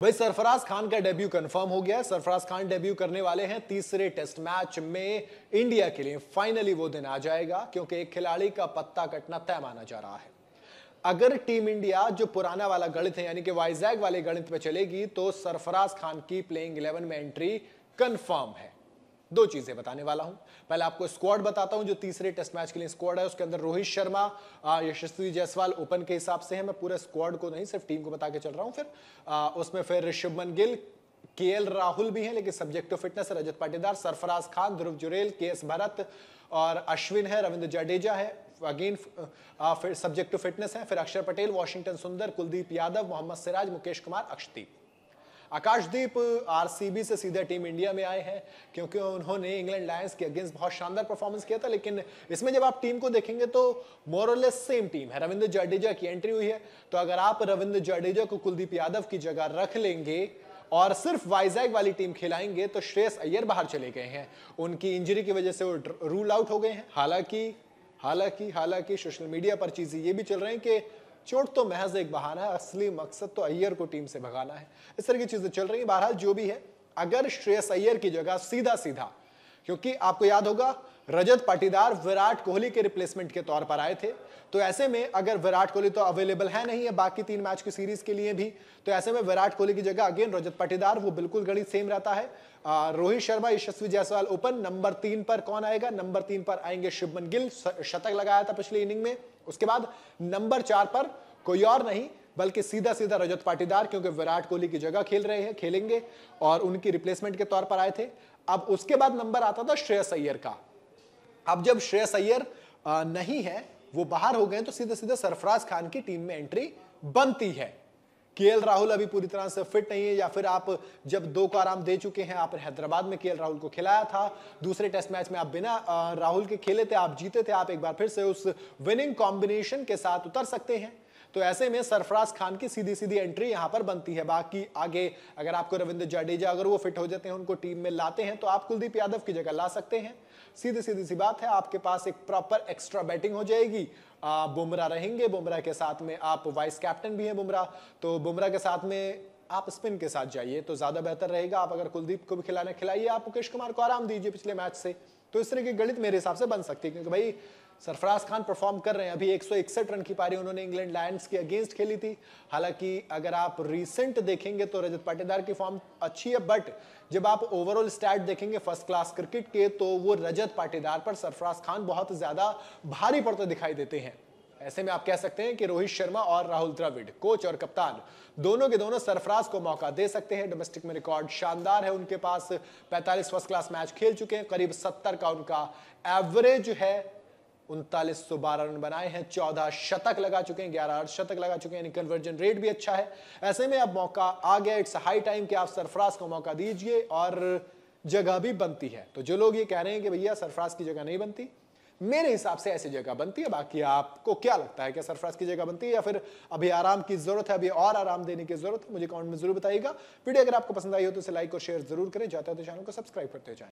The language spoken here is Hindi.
भाई, सरफराज खान का डेब्यू कंफर्म हो गया है। सरफराज खान डेब्यू करने वाले हैं तीसरे टेस्ट मैच में इंडिया के लिए। फाइनली वो दिन आ जाएगा, क्योंकि एक खिलाड़ी का पत्ता कटना तय माना जा रहा है। अगर टीम इंडिया जो पुराना वाला गणित है, यानी कि वाइजैग वाले गणित में चलेगी तो सरफराज खान की प्लेइंग इलेवन में एंट्री कंफर्म है। दो चीज़ें बताने वाला हूँ। पहले आपको स्क्वाड बताता हूँ जो तीसरे टेस्ट मैच के लिए स्क्वाड है उसके अंदर रोहित शर्मा यशस्वी जायसवाल ओपन के हिसाब से है। मैं पूरे स्क्वाड को नहीं सिर्फ़ टीम को बता के चल रहा हूँ फिर। आ, उसमें फिर शुभमन गिल के राहुल भी हैं लेकिन subject to fitness Rajat Patidar Sarfaraz Khan Dhruv Jurel K S Bharat और अश्विन है रविंद्र जडेजा है। अगेन फिर सब्जेक्ट टू फिटनेस है फिर अक्षर पटेल वॉशिंगटन सुंदर कुलदीप यादव मोहम्मद सिराज मुकेश कुमार अक्षदीप। आकाशदीप आरसीबी से सीधे टीम इंडिया में आए हैं, क्योंकि उन्होंने इंग्लैंड लायंस के अगेंस्ट बहुत शानदार परफॉर्मेंस किया था, लेकिन इसमें जब आप टीम को देखेंगे तो मोरलेस सेम टीम है। रविंद्र जडेजा की एंट्री हुई है। तो अगर आप रविंद्र जडेजा को कुलदीप यादव की जगह रख लेंगे और सिर्फ़ वाइजैग वाली टीम खिलाएँगे तो श्रेयस अय्यर बाहर चले गए हैं। उनकी इंजरी की वजह से वो रूल आउट हो गए हैं। हालाँकि हालाँकि हालाँकि सोशल मीडिया पर चीज़ें ये भी चल रही हैं कि चोट तो महज एक बहाना है, असली मकसद तो अय्यर को टीम से भगाना है। इस तरह की चीज़ें चल रही है। बहरहाल, जो भी है, अगर श्रेयस अय्यर की जगह सीधा सीधा क्योंकि आपको याद होगा, रजत पाटीदार विराट कोहली के रिप्लेसमेंट के तौर पर आए थे। तो ऐसे में अगर विराट कोहली तो अवेलेबल है नहीं है बाकी तीन मैच की सीरीज़ के लिए भी तो ऐसे में विराट कोहली की जगह अगेन रजत पाटीदार, वो बिल्कुल गणित सेम रहता है। रोहित शर्मा, यशस्वी जायसवाल ओपन नंबर तीन पर कौन आएगा? नंबर तीन पर आएँगे शुभमन गिल शतक लगाया था पिछली इनिंग में। उसके बाद नंबर चार पर कोई और नहीं बल्कि सीधा सीधा रजत पाटीदार, क्योंकि विराट कोहली की जगह खेल रहे हैं, खेलेंगे और उनकी रिप्लेसमेंट के तौर पर आए थे। अब उसके बाद नंबर आता था श्रेयस अय्यर का। अब जब श्रेयस अय्यर नहीं है, वो बाहर हो गए तो सीधे सीधे सरफराज खान की टीम में एंट्री बनती है। केएल राहुल अभी पूरी तरह से फिट नहीं है, या फिर आप जब दो को आराम दे चुके हैं, आप हैदराबाद में केएल राहुल को खिलाया था, दूसरे टेस्ट मैच में आप बिना राहुल के खेले थे, आप जीते थे, आप एक बार फिर से उस विनिंग कॉम्बिनेशन के साथ उतर सकते हैं। तो ऐसे में सरफराज खान की सीधी सीधी एंट्री यहाँ पर बनती है। बाकी आगे अगर आपको रविंद्र जडेजा अगर वो फिट हो जाते हैं, उनको टीम में लाते हैं तो आप कुलदीप यादव की जगह ला सकते हैं। सीधी सीधी सी बात है, आपके पास एक प्रॉपर एक्स्ट्रा बैटिंग हो जाएगी। बुमराह रहेंगे। बुमराह के साथ में आप वाइस कैप्टन भी हैं बुमराह। तो बुमराह के साथ में आप स्पिन के साथ जाइए तो ज़्यादा बेहतर रहेगा। आप अगर कुलदीप को भी खिलाना खिलाइए, आप मुकेश कुमार को आराम दीजिए पिछले मैच से। तो इस तरह की गणित मेरे हिसाब से बन सकती है, क्योंकि भाई सरफराज खान परफॉर्म कर रहे हैं। अभी एक रन की पारी उन्होंने इंग्लैंड लायंस के अगेंस्ट खेली थी। हालाँकि अगर आप रिसेंट देखेंगे तो रजत पाटीदार की फॉर्म अच्छी है बट जब आप ओवरऑल स्टैट देखेंगे फ़र्स्ट क्लास क्रिकेट के तो वो रजत पाटीदार पर सरफराज खान बहुत ज़्यादा भारी पड़ते दिखाई देते हैं। ऐसे में आप कह सकते हैं कि रोहित शर्मा और राहुल द्रविड, कोच और कप्तान, दोनों के दोनों सरफराज को मौका दे सकते हैं। डोमेस्टिक में रिकॉर्ड शानदार है उनके पास। 45 फ़र्स्ट क्लास मैच खेल चुके हैं। करीब 70 का उनका एवरेज है। उनतालीस सौ बारह रन बनाए हैं। चौदह शतक लगा चुके हैं। ग्यारह शतक लगा चुके हैं। कन्वर्जन रेट भी अच्छा है। ऐसे में अब मौका आ गया। इट्स हाई टाइम कि आप सरफराज को मौका दीजिए और जगह भी बनती है। तो जो लोग ये कह रहे हैं कि भैया सरफराज की जगह नहीं बनती मेरे हिसाब से ऐसी जगह बनती है। बाकी आपको क्या लगता है? क्या सरफराज की जगह बनती है या फिर अभी आराम की ज़रूरत है, अभी और आराम देने की ज़रूरत है? मुझे कमेंट में ज़रूर बताइएगा। वीडियो अगर आपको पसंद आई हो तो इसे लाइक और शेयर ज़रूर करें। जाते हो तो चैनल को सब्सक्राइब करते जाए।